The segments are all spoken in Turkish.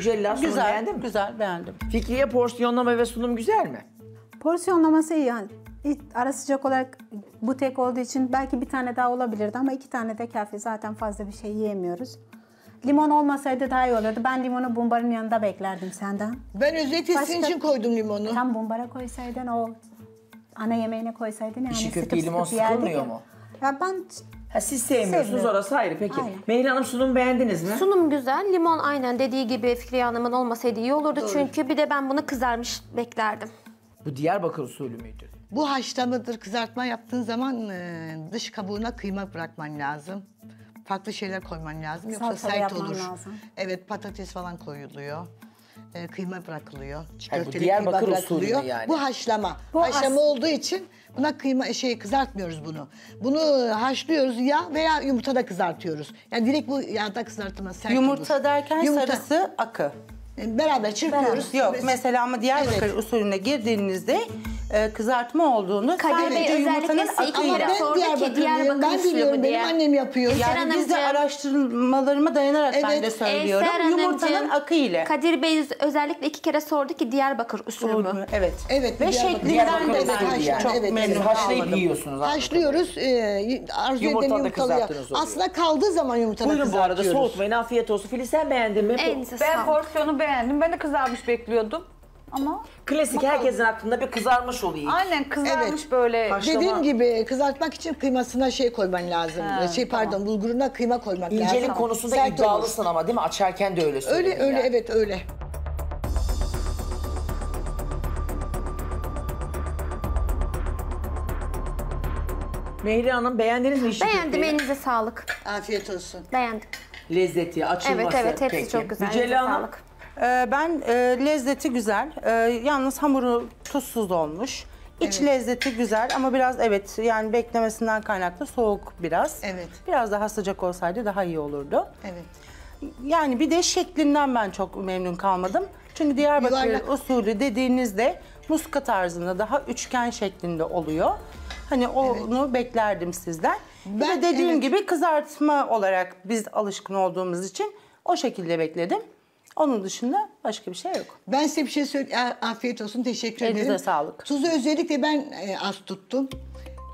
Sunum Güzel, beğendin mi? güzel beğendim. Fikriye porsiyonlama ve sunum güzel mi? Porsiyonlaması iyi yani. Ara sıcak olarak bu tek olduğu için belki bir tane daha olabilirdi ama iki tane de kafi. Zaten fazla bir şey yiyemiyoruz. Limon olmasaydı daha iyi olurdu. Ben limonu bumbarın yanında beklerdim senden. Ben özellikle Başka- sizin için koydum limonu. Tam bumbara koysaydın o ana yemeğine koysaydın yani İşi köfteyi limon sıkılmıyor mu? Ya ben Ha siz sevmiyorsunuz Sevmiyorum. orası ayrı peki. Aynen. Mehri Hanım sunum beğendiniz mi? Sunum güzel. Limon aynen dediği gibi Fikriye Hanım'ın olmasaydı iyi olurdu. Çünkü bir de ben bunu kızarmış beklerdim. Bu Diyarbakır usulü müydü? Bu haşlamadır kızartma yaptığın zaman e, dış kabuğuna kıyma bırakman lazım. Farklı şeyler koyman lazım yoksa Salçalı sert yapman olur. lazım. Evet patates falan koyuluyor. E, kıyma bırakılıyor. Çiğ bu köfteli Diyarbakır kıyma usulü bırakılıyor. yani? Bu haşlama. Bu haşlama olduğu için buna kıyma şey kızartmıyoruz bunu. Bunu haşlıyoruz ya veya yumurtada kızartıyoruz. Yani direkt bu yağda kızartılmaz sert Yumurta olur. derken Yumurta. sarısı akı. E, Beraber çırpıyoruz. Yok mesela ama Diyarbakır Evet. usulüne girdiğinizde e, kızartma olduğunu Kadir Bey sadece yumurtanın özellikle akıyla. kere Ben Diyarbakırlıyım. Diyarbakır Ben usulü biliyorum. Benim annem yapıyor. Eser Yani biz de Hanımcığım- araştırmalarıma dayanarak ben Evet. de söylüyorum. Eser Yumurtanın Hanımcığım, akı ile. Kadir Bey özellikle iki kere sordu ki Diyarbakır usulü mü? Evet. Evet, Ve Diyarbakır- şeklinden de usulü ben yani. çok evet, memnun. Haşlayıp kalmadım. yiyorsunuz. anladığım Haşlıyoruz. E, arzu Yumurtada kızarttınız oluyor. Aslında kaldığı zaman yumurtada Buyurun bu arada kızartıyoruz. soğutmayın afiyet olsun. Filiz sen beğendin mi? Elinize Ben sağlık. porsiyonu beğendim. Ben de kızarmış bekliyordum. Ama Klasik herkesin aklında bir kızarmış oluyor. aynen kızarmış Evet. böyle. Haşlama- Dediğim gibi kızartmak için kıymasına şey koyman lazım. Ha, şey pardon bulguruna kıyma koymak lazım. İncelik konusunda Sert olur. iddialısın ama değil mi? Açarken de öyle Öyle söyledin öyle yani. evet öyle. Mehri Hanım beğendiniz mi işi Beğendim köfteyi? elinize sağlık. Afiyet olsun. Beğendim. Lezzeti, açılması. Evet evet hepsi peki. çok güzel. Elinize Mücella Hanım. sağlık. Ee, ben e, lezzeti güzel. Ee, yalnız hamuru tuzsuz olmuş. İç lezzeti güzel ama biraz evet yani beklemesinden kaynaklı soğuk biraz. Evet. Biraz daha sıcak olsaydı daha iyi olurdu. Evet. Yani bir de şeklinden ben çok memnun kalmadım. Çünkü Diyarbakır Yuvarlak. usulü dediğinizde muska tarzında daha üçgen şeklinde oluyor. Hani onu beklerdim sizden. bir Ben- de dediğim evet. gibi kızartma olarak biz alışkın olduğumuz için o şekilde bekledim. Onun dışında başka bir şey yok. Ben size bir şey söyleyeyim. Afiyet olsun. Teşekkür Elinize ederim. sağlık. Tuzu özellikle ben e, az tuttum.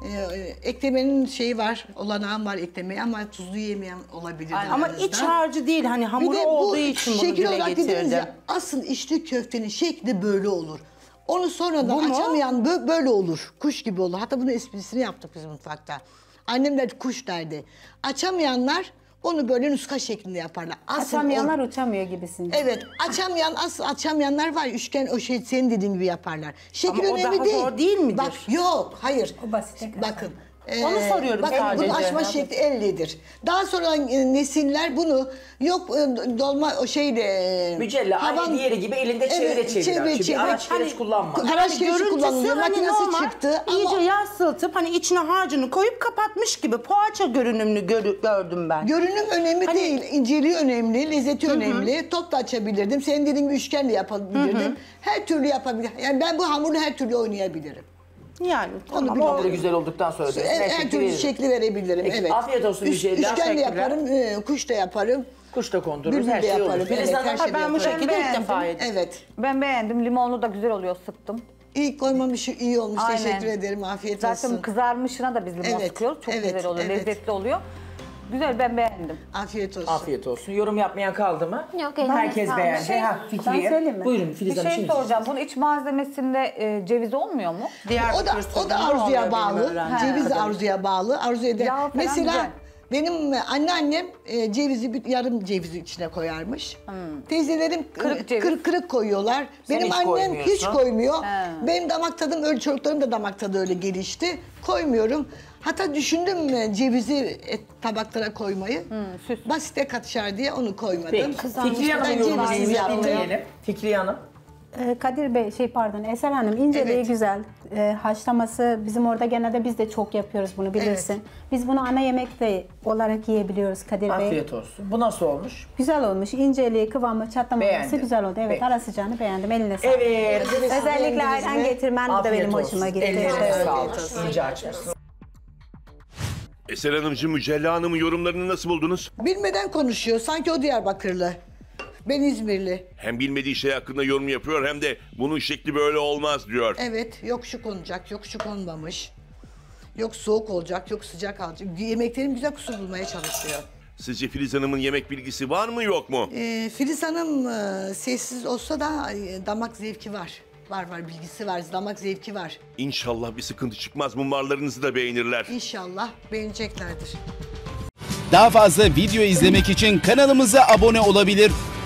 E, eklemenin şeyi var, olanağım var eklemeye ama tuzlu yemeyen olabilir. Ama aranızda. iç harcı değil hani hamuru de olduğu için bunu şekil dile getirdim. ya, asıl içli köftenin şekli böyle olur. Onu sonradan Bu mu? açamayan bö- böyle olur. Kuş gibi olur. Hatta bunun esprisini yaptık biz mutfakta. Annem de kuş derdi. Açamayanlar onu böyle nuska şeklinde yaparlar. Asıl açamayanlar o- uçamıyor gibisin. Evet, açamayan asıl açamayanlar var. Üçgen o şey senin dediğin gibi yaparlar. Şekil Ama o önemli daha değil. zor değil midir? Bak yok, hayır. O basite kaçar. Bakın. Onu soruyorum bakın, sadece. Bunun açma şekli ellidir. Daha sonra nesiller bunu yok e, dolma o şeyle e, Mücella aynı diğeri gibi elinde çevire çevire. Çünkü bir araç gereç kullanma. Araç gereç kullanılıyor. hani Makinesi normal, çıktı iyice ama yansıtıp hani içine harcını koyup kapatmış gibi poğaça görünümlü görü- gördüm ben. görünüm önemli Hani- değil. İnceliği önemli, lezzeti önemli. Top da açabilirdim. Senin dediğin gibi üçgen de yapabilirdim. Her türlü yapabilirim. Yani ben bu hamurla her türlü oynayabilirim. Yani tamam biliyorum. o Hamuru güzel olduktan sonra diyorsun. Her, her şekli türlü veririm. şekli verebilirim. Peki, evet. afiyet olsun Üç- Mücella. Üçgen de Teşekkürler. yaparım, e, kuş da yaparım. Kuş da kondururuz Bülbül her de şey olur. yaparım, Filiz evet, Hanım her şey- ben bu yaparım. şekilde ilk Beğendim. defa yedim. Evet. Ben beğendim. Limonlu da güzel oluyor sıktım. İyi koymamış, iyi olmuş. Aynen. Teşekkür ederim. Afiyet Zaten olsun. kızarmışına da biz limon Evet, sıkıyoruz. Çok evet, güzel oluyor. evet. Lezzetli oluyor. Güzel ben beğendim. Afiyet olsun. Afiyet olsun. Yorum yapmayan kaldı mı? Yok, eline Herkes sağlık. beğendi. Şey- ha, Fikriye. Ben söyleyeyim mi? Buyurun Filiz Bir Hanım. şey şimdi soracağım. Bunun iç malzemesinde e, ceviz olmuyor mu? O da, o da arzuya bağlı. Ceviz de arzuya bağlı. Arzu eder. Yağ falan Mesela güzel. Benim anneannem e, cevizi bir yarım cevizi içine koyarmış. Teyzelerim Hmm. Kırık e, ceviz. kırık kırık koyuyorlar. Sen benim hiç annem koymuyorsun. hiç koymuyor. He. Benim damak tadım öyle çocuklarım da damak tadı öyle gelişti. Koymuyorum. Hatta düşündüm e, cevizi et, tabaklara koymayı. süs. Basite katışar diye onu koymadım. Peki. Fikriye Hanım'ın Ben yorumunu cevizsiz yaptım. dinleyelim. Fikriye Hanım. Ee, Kadir Bey, şey pardon, Eser Hanım inceliği Evet. güzel. Ee, haşlaması bizim orada genelde biz de çok yapıyoruz bunu bilirsin. Biz bunu ana yemek de olarak yiyebiliyoruz Kadir Bey. Afiyet olsun. Bu nasıl olmuş? Güzel olmuş. İnceliği, kıvamı, çatlamaması güzel oldu. Evet, Peki. ara sıcağını beğendim. Eline sağlık. Evet. Özellikle ayran getirmen bu da Afiyet benim olsun. hoşuma gitti. Evet. sağlık. İnce açmışsın. Eser Hanımcığım Mücella Hanım'ın yorumlarını nasıl buldunuz? Bilmeden konuşuyor. Sanki o Diyarbakırlı. Ben İzmirli. Hem bilmediği şey hakkında yorum yapıyor hem de bunun şekli böyle olmaz diyor. Evet, yok şu konacak, yok şu konmamış. Yok soğuk olacak, yok sıcak olacak. Yemeklerim güzel kusur bulmaya çalışıyor. Sizce Filiz Hanım'ın yemek bilgisi var mı yok mu? Ee, Filiz Hanım e, sessiz olsa da e, damak zevki var. Var var bilgisi var, damak zevki var. İnşallah bir sıkıntı çıkmaz mumbarlarınızı da beğenirler. İnşallah beğeneceklerdir. Daha fazla video izlemek için kanalımıza abone olabilir.